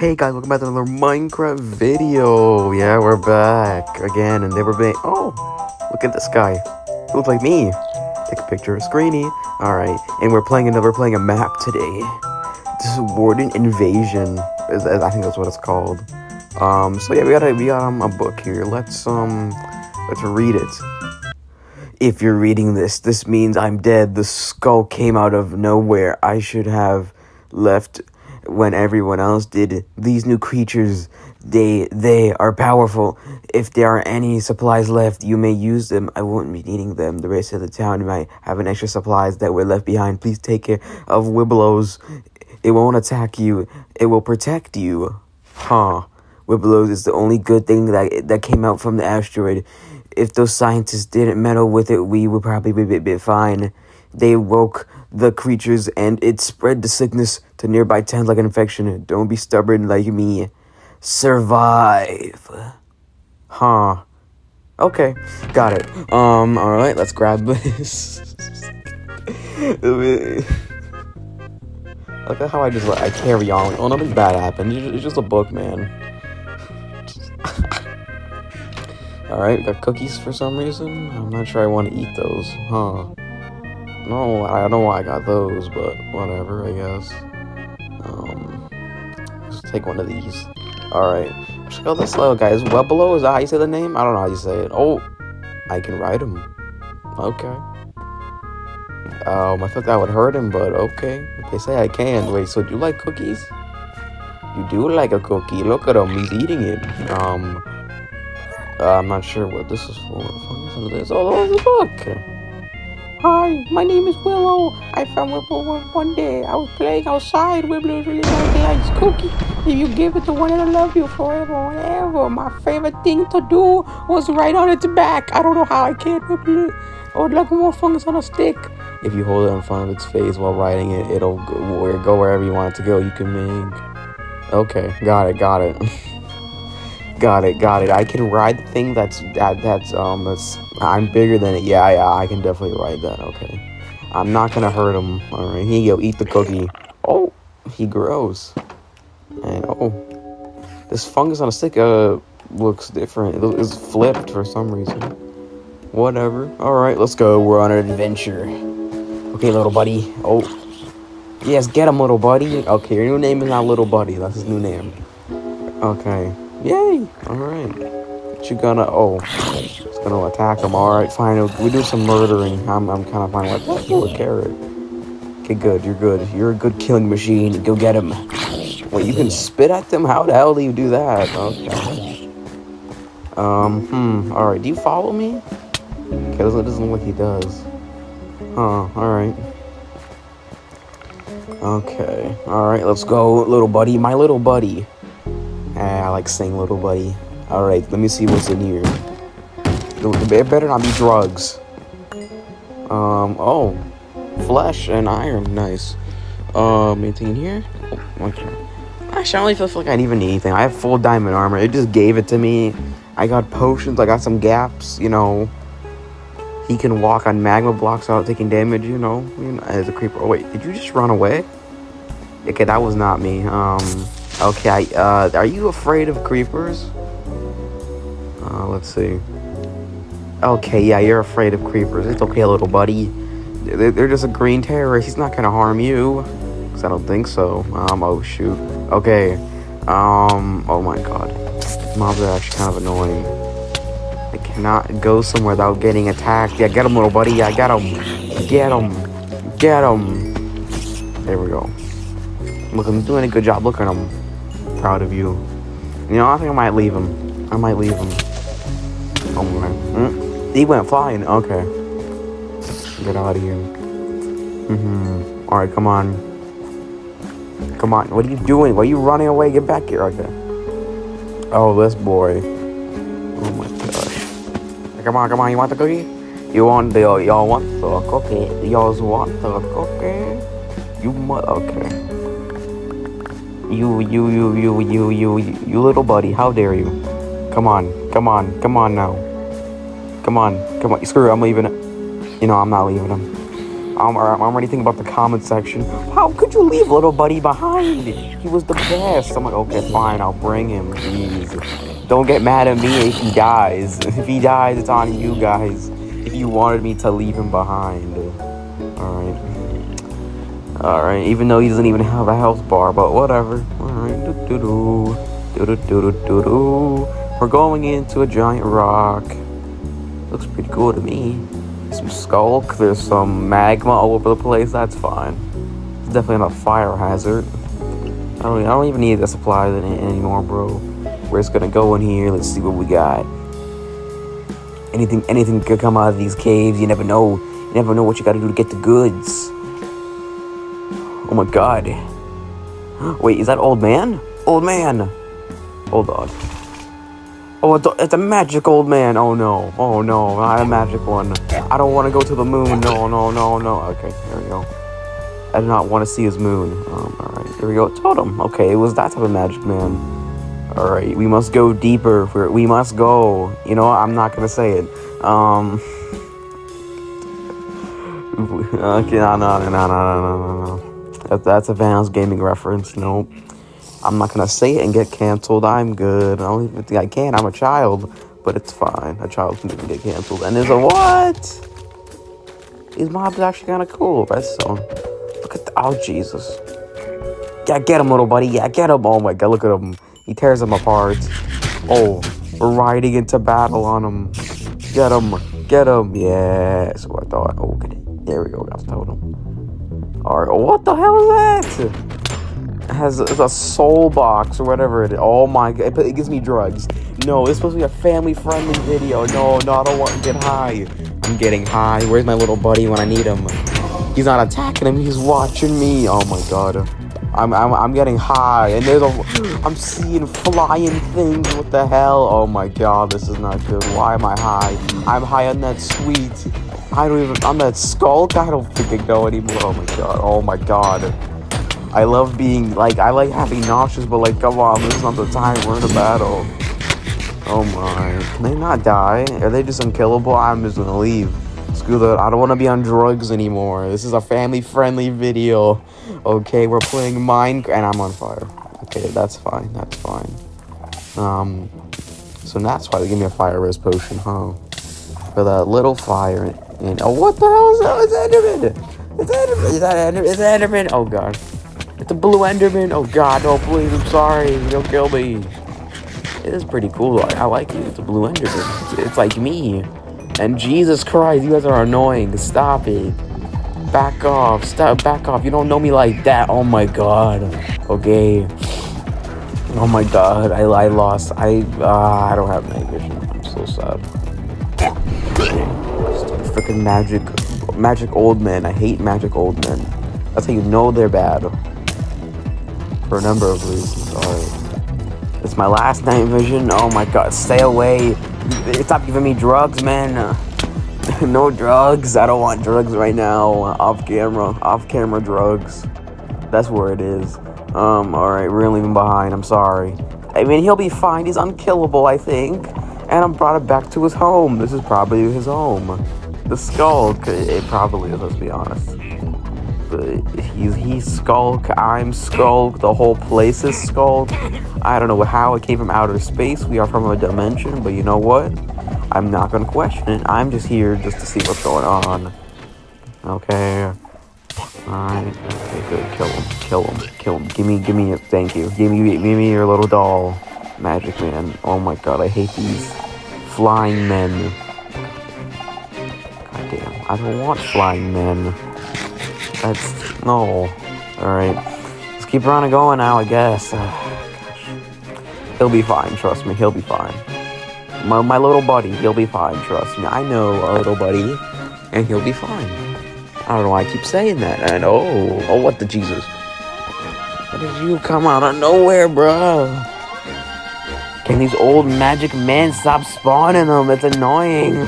Hey guys, welcome back to another Minecraft video. Yeah, we're back again, and they were being. Oh, look at this guy. He looks like me. Take a picture of Screeny. All right, and we're playing another. We're playing a map today. This is Warden Invasion. Is, I think that's what it's called. Um. So yeah, we got a we got um, a book here. Let's um. Let's read it. If you're reading this, this means I'm dead. The skull came out of nowhere. I should have left when everyone else did. These new creatures, they they are powerful. If there are any supplies left, you may use them. I won't be needing them. The rest of the town might have an extra supplies that were left behind. Please take care of Wibbelos. It won't attack you. It will protect you. Huh. Wibbelos is the only good thing that that came out from the asteroid. If those scientists didn't meddle with it, we would probably be, be, be fine. They woke the creatures and it spread the sickness to nearby towns like an infection. Don't be stubborn like me. Survive. Huh. Okay, got it. Um, alright, let's grab this. Look at how I just like I carry on. Oh, nothing bad happened. It's just, a book, man. Alright, got cookies for some reason. I'm not sure I want to eat those. Huh. I don't know why I got those, but whatever, I guess. Um, let's take one of these. Alright. Let's go this little guy. Is Webelo? Is that how you say the name? I don't know how you say it. Oh, I can ride him. Okay. Um, I thought that would hurt him, but okay. They say I can. Wait, so do you like cookies? You do like a cookie. Look at him. He's eating it. Um, uh, I'm not sure what this is for. Listen to this. Oh, there's a book. Hi, my name is Willow. I found Willow one day. I was playing outside. Willow really like likes cookie. If you give it to one, it'll love you forever and ever. My favorite thing to do was write on its back. I don't know how I can't Willow. Or like more fungus on a stick. If you hold it in front of its face while riding it, it'll go wherever you want it to go. You can make. Okay, got it, got it. Got it, got it. I can ride the thing that's that that's um that's I'm bigger than it. Yeah, yeah, I can definitely ride that. Okay, I'm not gonna hurt him. All right, here you go. Eat the cookie. Oh, he grows. And oh, this fungus on a stick uh looks different. It is flipped for some reason. Whatever. All right, let's go. We're on an adventure. Okay, little buddy. Oh, yes, get him, little buddy. Okay, your new name is not little buddy. That's his new name. Okay. Yay! Alright. What you gonna. Oh. It's gonna attack him. Alright, fine. We do some murdering. I'm, I'm kind of fine with that. A carrot. Okay, good. You're good. You're a good killing machine. Go get him. Wait, you can spit at them? How the hell do you do that? Okay. Um, hmm. Alright, do you follow me? Okay, doesn't, doesn't look like he does. Huh, alright. Okay. Alright, let's go, little buddy. My little buddy. Like saying little buddy. Alright, let me see what's in here. It better not be drugs. Um, oh. Flesh and iron, nice. Um, anything in here? Oh, okay. Actually, I don't really feel like I need even need anything. I have full diamond armor. It just gave it to me. I got potions. I got some gaps, you know. He can walk on magma blocks without taking damage, you know. You know as a creeper. Oh, wait, did you just run away? Okay, that was not me. Um... Okay, uh, are you afraid of creepers? Uh, let's see. Okay, yeah, you're afraid of creepers. It's okay, little buddy. They're, they're just a green terrorist. He's not gonna harm you. Cause I don't think so. Um, oh shoot. Okay. Um, oh my god. Mobs are actually kind of annoying. I cannot go somewhere without getting attacked. Yeah, get him, little buddy. Yeah, get him. Get him. Get him. There we go. Look, I'm doing a good job. Look at him proud of you. You know, I think I might leave him. I might leave him. Oh my. Mm. He went flying. Okay. Get out of here. Mm-hmm. Alright, come on. Come on. What are you doing? Why are you running away? Get back here. Okay. Oh, this boy. Oh my gosh. Come on, come on. You want the cookie? You want the, y'all want the cookie? Y'all want the cookie? You must, okay. You, you, you, you, you, you, you, little buddy, how dare you? Come on, come on, come on now. Come on, come on. Screw it, I'm leaving it. You know, I'm not leaving him. I'm, I'm already thinking about the comment section. How could you leave little buddy behind? He was the best. I'm like, okay, fine, I'll bring him. Jeez. Don't get mad at me if he dies. If he dies, it's on you guys. If you wanted me to leave him behind. Alright. Alright, even though he doesn't even have a health bar, but whatever. Alright, We're going into a giant rock. Looks pretty cool to me. Some sculk, there's some magma all over the place, that's fine. It's definitely not a fire hazard. I don't, I don't even need the supplies anymore, bro. We're just gonna go in here, let's see what we got. Anything anything could come out of these caves, you never know. You never know what you gotta do to get the goods. Oh my god. Wait, is that old man? Old man! Hold on. Oh, it's a, magic old man. Oh no. Oh no, not a magic one. I don't want to go to the moon. No, no, no, no. Okay, there we go. I do not want to see his moon. Um, alright, here we go. Totem. Okay, it was that type of magic man. Alright, we must go deeper. For, we must go. You know, I'm not going to say it. Um. okay, no, no, no, no, no, no, no. That, that's a Vans Gaming reference. Nope. I'm not gonna say it and get canceled. I'm good. I don't even think I can. I'm a child, but it's fine. A child can even get canceled. And there's a what? These mobs are actually kind of cool. Redstone. Look at the, oh Jesus. Yeah, get him, little buddy. Yeah, get him. Oh my God, look at him. He tears him apart. Oh, we're riding into battle on him. Get him. Get him. Yeah, that's what I thought. Oh, okay. There we go. Got the totem. Right. What the hell is that? has a soul box or whatever it is. Oh my god, it, it gives me drugs. No, it's supposed to be a family friendly video. No, no, I don't want to get high. I'm getting high. Where's my little buddy when I need him? He's not attacking him, he's watching me. Oh my god. I'm, I'm, I'm getting high, and there's a, I'm seeing flying things. What the hell? Oh my god, this is not good. Why am I high? I'm high on that sweet. I don't even, I'm that sculk. I don't think I know anymore. Oh my god. Oh my god. I love being, like, I like having nauseous, but, like, come on, this is not the time, we're in a battle. Oh my, can they not die? Are they just unkillable? I'm just gonna leave. Screw that, I don't want to be on drugs anymore. This is a family-friendly video. Okay, we're playing Minecraft, and I'm on fire. Okay, that's fine, that's fine. Um, so that's why they give me a fire res potion, huh? For that little fire, and, oh, what the hell is that? That Enderman? That Enderman? Is that Enderman? Is Enderman? Oh god. It's a blue Enderman. Oh god, no, please, I'm sorry. Don't kill me. It is pretty cool. I, I like it. It's a blue Enderman. It's, it's like me. And Jesus Christ, you guys are annoying. Stop it. Back off. Stop. Back off. You don't know me like that. Oh my god. Okay. Oh my god. I, I lost. I uh, I don't have night vision. I'm so sad. Freaking magic, magic old men. I hate magic old men. That's how you know they're bad for a number of reasons. Alright. It's my last night vision. Oh my god, stay away. Stop giving me drugs, man. no drugs. I don't want drugs right now. Off camera. Off camera drugs. That's where it is. Um, alright, we're gonna leave him behind. I'm sorry. I mean, he'll be fine. He's unkillable, I think. And I brought it back to his home. This is probably his home. The skull, it probably is, let's be honest he's he's Sculk, I'm Sculk, the whole place is Sculk. I don't know how it came from outer space. We are from a dimension, but you know what? I'm not gonna question it. I'm just here just to see what's going on. Okay. Alright. Okay, good. Kill him. Kill him. Kill him. Give me give me thank you. Give me give me your little doll. Magic man. Oh my god, I hate these flying men. God damn. I don't want flying men. That's no. Alright. Let's keep running going now, I guess. Uh, he'll be fine, trust me, he'll be fine. My, my little buddy, he'll be fine, trust me. I know a little buddy, and he'll be fine. I don't know why I keep saying that. And oh, oh, what the Jesus? What did you come out of nowhere, bro? Can these old magic men stop spawning them? It's annoying.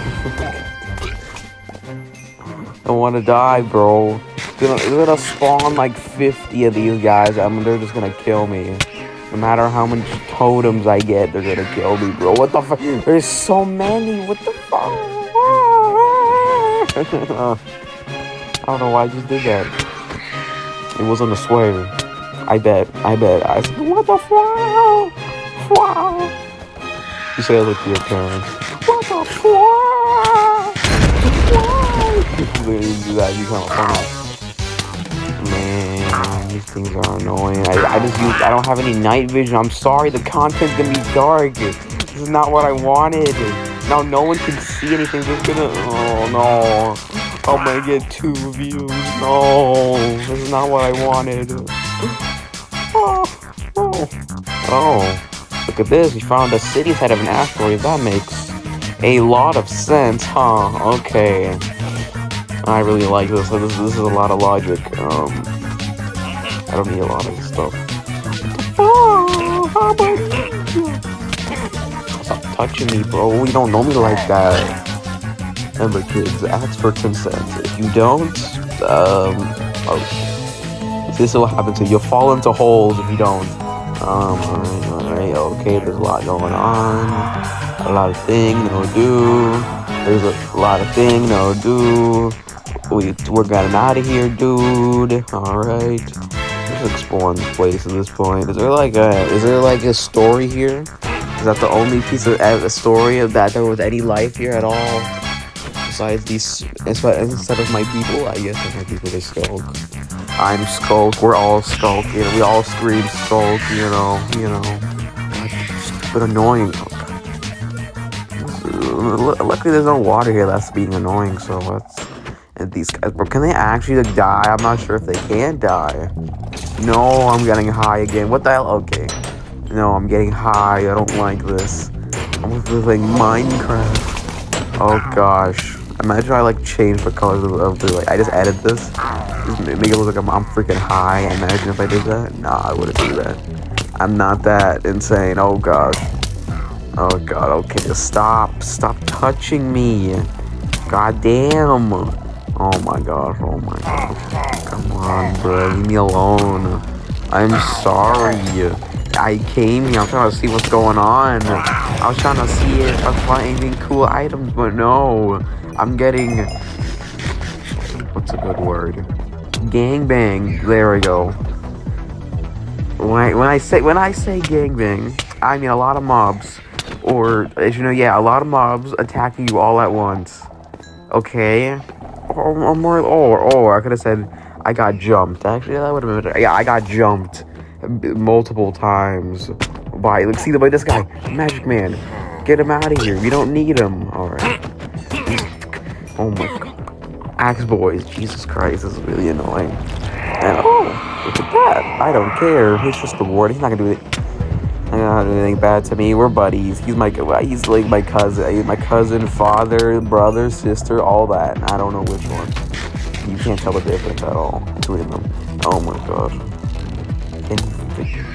I want to die, bro gonna, they're gonna spawn like 50 of these guys. I mean, they're just gonna kill me. No matter how many totems I get, they're gonna kill me, bro. What the fuck? There's so many. What the fuck? I don't know why I just did that. It wasn't a swear. I bet. I bet. I said, what the fuck? Wow. You say it like your parents. What the fuck? Why? You literally do that. You kind of funny. Man, these things are annoying. I, I just use. I don't have any night vision. I'm sorry. The content's gonna be dark. This is not what I wanted. Now no one can see anything. Just gonna. Oh no. I'm gonna get two views. No, this is not what I wanted. Oh, oh, oh. Look at this. We found a city side of an asteroid. That makes a lot of sense, huh? Okay. I really like this. This, this is a lot of logic. Um, I don't need a lot of stuff. Oh, how about you? Stop touching me, bro. You don't know me like that. Remember, kids, ask for consent. If you don't, um, oh, this will happen to you. You'll fall into holes if you don't. Um, alright, alright, okay, there's a lot going on. A lot of thing, no do. There's a lot of thing, no do. We, we're getting out of here, dude. Alright. Just exploring the place at this point. Is there like a, is there like a story here? Is that the only piece of a story of that there was any life here at all? besides these, instead of my people, I guess my people they sculk. I'm sculk. We're all sculk. You know, we all scream sculk. You know, you know, stupid annoying. Luckily, there's no water here that's being annoying. So let's. These guys, bro, can they actually like, die? I'm not sure if they can die. No, I'm getting high again. What the hell? Okay. No, I'm getting high. I don't like this. I'm playing Minecraft. Oh gosh. Imagine I like change the colors of, of the like. I just added this. Just make it look like I'm, I'm freaking high. Imagine if I did that. Nah, I wouldn't do that. I'm not that insane. Oh gosh. Oh god. Okay, just stop. Stop touching me. God damn. Oh my god. Oh my god. Come on, bro. Leave me alone. I'm sorry. I came here. I'm trying to see what's going on. I was trying to see if I find any cool items, but no. I'm getting what's a good word? Gangbang. There we go. When I when I say when I say gangbang, I mean a lot of mobs, or as you know, yeah, a lot of mobs attacking you all at once. Okay, Oh, or, or more, or or I could have said I got jumped. Actually, that would have been better. Yeah, I got jumped multiple times by. Look, see the way this guy, Magic Man, get him out of here. We don't need him. All right. Oh my god. Axe boys, Jesus Christ, this is really annoying. And oh, look at that. I don't care. He's just the ward. He's not gonna do it. Not gonna do anything bad to me. We're buddies. He's my he's like my cousin, he's my cousin, father, brother, sister, all that. I don't know which one. You can't tell the difference at all between them. Oh my gosh.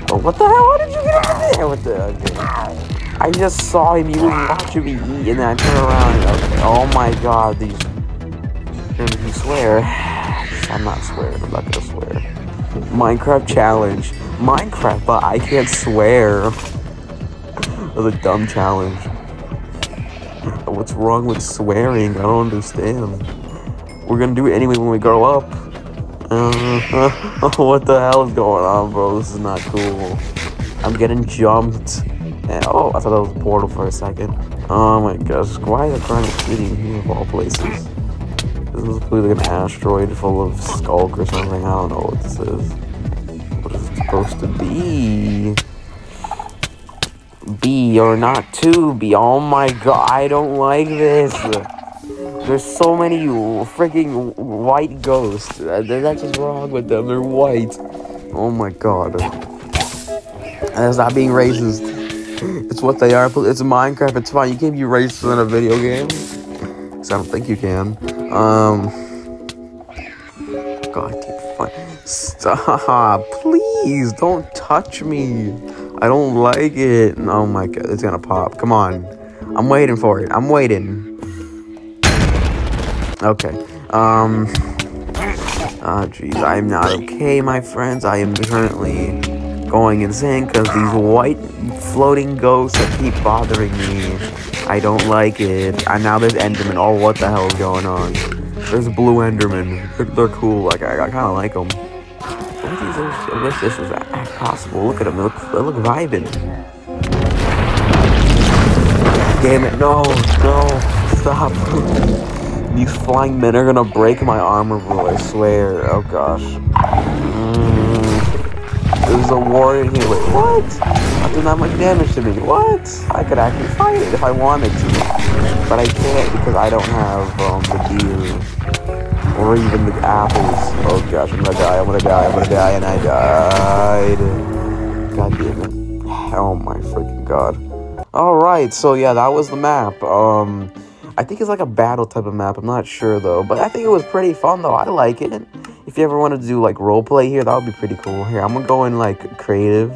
Oh, what the hell? How did you get over there? What the? Okay. I just saw him. He was watching me eat, and then I turned around. And, okay, oh my god, these. You swear? I'm not swearing. I'm not gonna swear. Minecraft challenge. Minecraft, but I can't swear. That's a dumb challenge. What's wrong with swearing? I don't understand. We're gonna do it anyway when we grow up. Uh, what the hell is going on, bro? This is not cool. I'm getting jumped. And, oh, I thought that was a portal for a second. Oh my gosh, why is the Ancient City here of all places? This is clearly an asteroid full of sculk or something. I don't know what this is. What is it supposed to be? B or not to be. Oh my god, I don't like this. There's so many freaking white ghosts. Uh, that's just wrong with them. They're white. Oh my god. That's not being racist. It's what they are. It's Minecraft. It's fine. You can't be racist in a video game. Cause I don't think you can. Um. God. Stop. Please don't touch me. I don't like it. Oh my god, it's gonna pop. Come on. I'm waiting for it. I'm waiting. Okay. Um. Ah, oh, jeez. I'm not okay, my friends. I am currently going insane because these white floating ghosts that keep bothering me. I don't like it. And now there's Enderman. Oh, what the hell is going on? There's blue Enderman. They're, they're cool. Like I, I kind of like them. I wish this was possible. Look at them. They look, they look vibing. Damn it! No, no, stop. These flying men are gonna break my armor, bro. I swear. Oh gosh. Mm. There's a war in here. Wait, what? That did not much damage to me. What? I could actually fight it if I wanted to, but I can't because I don't have um, the gear or even the apples. Oh gosh, I'm gonna die. I'm gonna die. I'm gonna die, and I died. God damn it. Oh my freaking god. Alright, so yeah, that was the map. Um, I think it's like a battle type of map. I'm not sure though, but I think it was pretty fun though. I like it. If you ever want to do like roleplay here, that would be pretty cool. Here, I'm gonna go in like creative.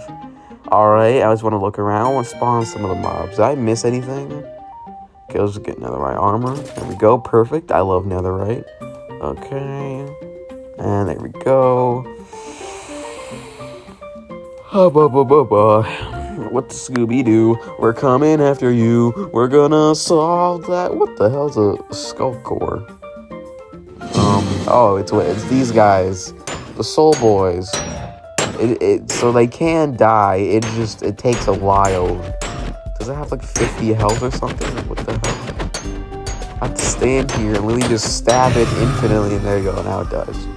Alright, I just want to look around. I want to spawn some of the mobs. Did I miss anything? Okay, let's get netherite armor. There we go. Perfect. I love netherite. Okay. And there we go. What the Scooby Doo? We're coming after you. We're gonna solve that. What the hell's a skull core? Um. Oh, it's it's these guys, the Soul Boys. It, it so they can die. It just it takes a while. Does it have like 50 health or something? What the hell? I have to stand here and really just stab it infinitely, and there you go. Now it does.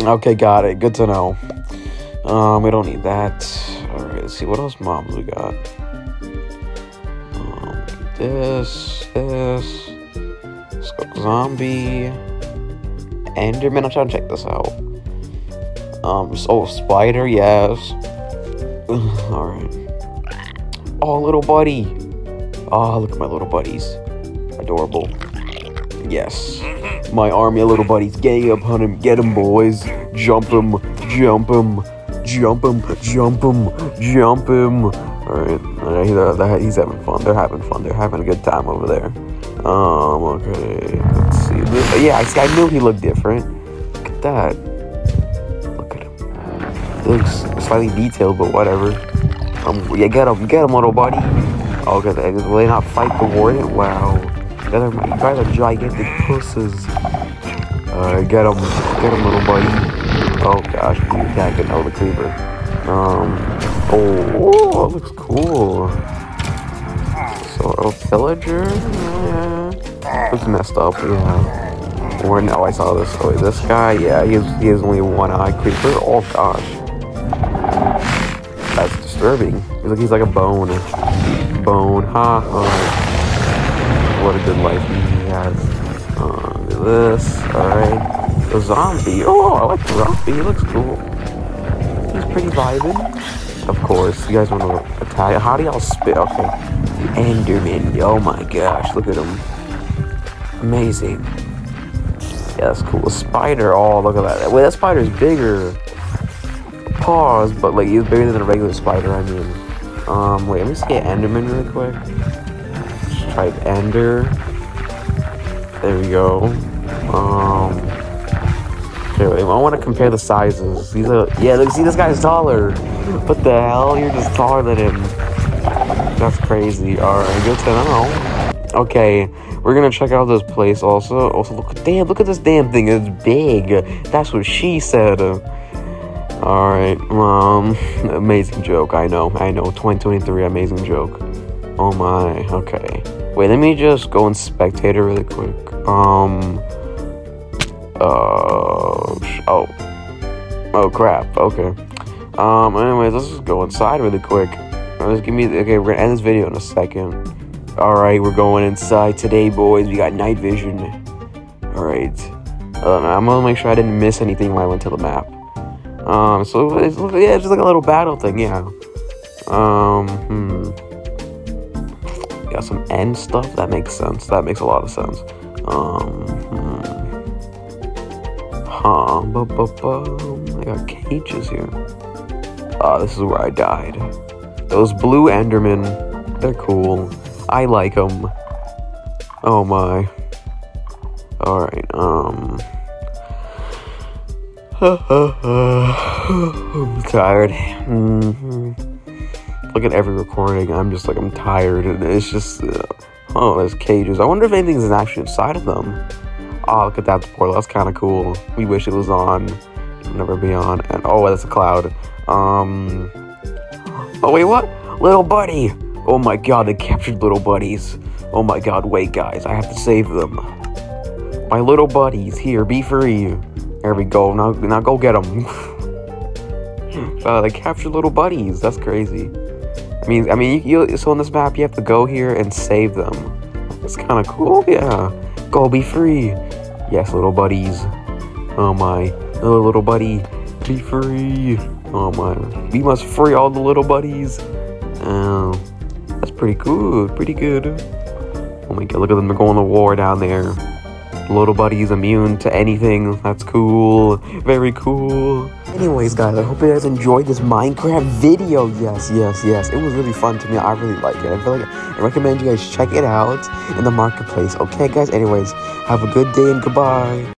Okay, got it. Good to know. Um, we don't need that. Alright, let's see what else mobs we got. Um, this, this, Skunk Zombie, Enderman. I'm trying to check this out. Um, oh, Spider, yes. Alright. Oh, little buddy. Oh, look at my little buddies. Adorable. Yes. My army of little buddies. Gang up on him. Get him, boys. Jump him. Jump him. Jump him, jump him, jump him. Alright, alright, he's, uh, he's having fun. They're having fun. They're having a good time over there. Um, okay. Let's see. Yeah. I knew he looked different. Look at that. Looks slightly detailed, but whatever. Um, yeah, get him, get him, little buddy. Oh, okay, will they not fight the warden? Wow. You guys are gigantic pusses. Alright, get him, get him, little buddy. Oh gosh, you can't get over the creeper. Um, oh, it looks cool. So, a pillager? Yeah. Looks messed up, yeah. Or no, I saw this. Oh, this guy, yeah, he has, he has only one eye creeper. Oh gosh. That's disturbing. He's like, he's like a bone. Bone, ha ha. What a good life he has. Uh, this, alright. The zombie. Oh, I like the zombie. He looks cool. He's pretty vibing. Of course, you guys want to attack. How do y'all spit? Okay. Enderman. Oh my gosh, look at him. Amazing. Yeah, that's cool. A spider. Oh, look at that. Wait, that spider's bigger. Pause, but like he's bigger than a regular spider. I mean, um, wait. Let me see Enderman really quick. Let's Ender. There we go. Um. I want to compare the sizes. These are, yeah, look, see, this guy's taller. What the hell? You're just taller than him. That's crazy. Alright, good to know. Okay, we're gonna check out this place also. Also, look, damn, look at this damn thing. It's big. That's what she said. Alright, um, amazing joke. I know, I know. 2023, amazing joke. Oh my, okay. Wait, let me just go in spectator really quick. Um, uh, oh. Oh, crap. Okay. Um, anyways, let's just go inside really quick. Let's give me, okay, we're gonna end this video in a second. Alright, we're going inside today, boys. We got night vision. Alright. Um, I'm gonna make sure I didn't miss anything when I went to the map. Um, so, it's, yeah, it's just like a little battle thing, yeah. Um, hmm. Got some end stuff? That makes sense. That makes a lot of sense. Um, hmm. Huh. I got cages here. Ah, this is where I died. Those blue Endermen, they're cool. I like them. Oh my. Alright, um... I'm tired. Mm -hmm. Look at every recording. I'm just like, I'm tired. And it's just, uh, oh, there's cages. I wonder if anything's actually inside of them. Oh, look at that portal. That's kind of cool. We wish it was on. It'll never be on. And oh, that's a cloud. Um. Oh wait, what? Little buddy. Oh my god, they captured little buddies. Oh my god, wait, guys, I have to save them. My little buddies, here, be free. There we go. Now, now go get them. uh, they captured little buddies. That's crazy. I mean, I mean, you, you, so on this map, you have to go here and save them. It's kind of cool, yeah. Go be free. Yes, little buddies. Oh my, oh, little buddy, be free. Oh my, we must free all the little buddies. Oh, that's pretty good, pretty good. Oh my god, look at them, they're going to war down there. Little buddy's immune to anything. That's cool. Very cool. Anyways, guys, I hope you guys enjoyed this Minecraft video. Yes, yes, yes. It was really fun to me. I really like it. I feel like I recommend you guys check it out in the marketplace. Okay, guys? Anyways, have a good day and goodbye.